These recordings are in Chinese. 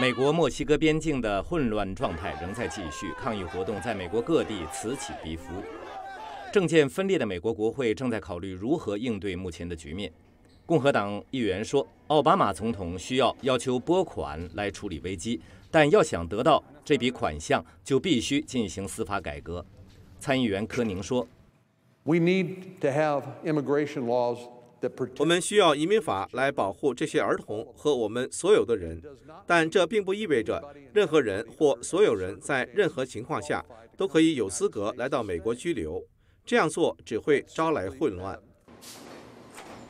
美国墨西哥边境的混乱状态仍在继续，抗议活动在美国各地此起彼伏。政见分裂的美国国会正在考虑如何应对目前的局面。共和党议员说，奥巴马总统需要要求拨款来处理危机，但要想得到这笔款项，就必须进行司法改革。参议员科宁说：“We need to have immigration laws.” 我们需要移民法来保护这些儿童和我们所有的人，但这并不意味着任何人或所有人在任何情况下都可以有资格来到美国居留。这样做只会招来混乱。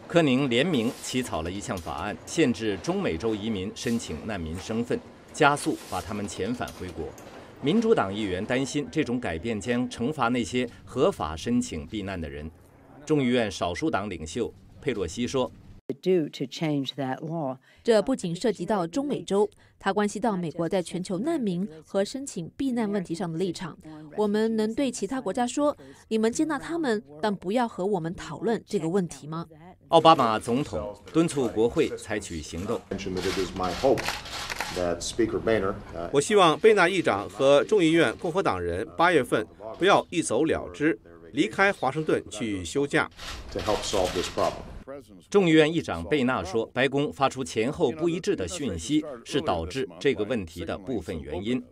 科宁联名起草了一项法案，限制中美洲移民申请难民身份，加速把他们遣返回国。民主党议员担心这种改变将惩罚那些合法申请避难的人。众议院少数党领袖。佩洛西说：“这不仅涉及到中美洲，它关系到美国在全球难民和申请避难问题上的立场。我们能对其他国家说：‘你们接纳他们，但不要和我们讨论这个问题吗？’”奥巴马总统敦促国会采取行动。我希望贝纳议长和众议院共和党人八月份不要一走了之。离开华盛顿去休假。众议院议长贝纳说：“白宫发出前后不一致的讯息，是导致这个问题的部分原因。”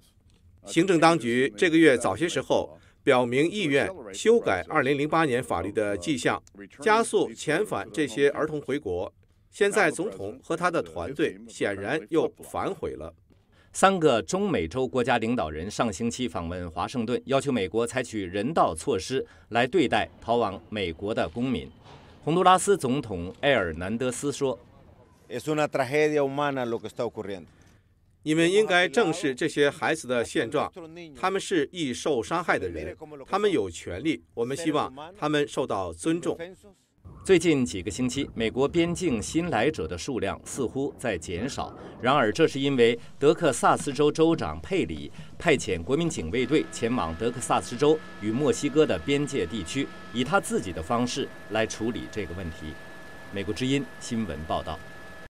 行政当局这个月早些时候表明意愿修改2008年法律的迹象，加速遣返这些儿童回国。现在总统和他的团队显然又反悔了。三个中美洲国家领导人上星期访问华盛顿，要求美国采取人道措施来对待逃往美国的公民。洪都拉斯总统埃尔南德斯说：“你们应该正视这些孩子的现状，他们是易受伤害的人，他们有权利，我们希望他们受到尊重。”最近几个星期，美国边境新来者的数量似乎在减少。然而，这是因为德克萨斯州州长佩里派遣国民警卫队前往德克萨斯州与墨西哥的边界地区，以他自己的方式来处理这个问题。美国之音新闻报道。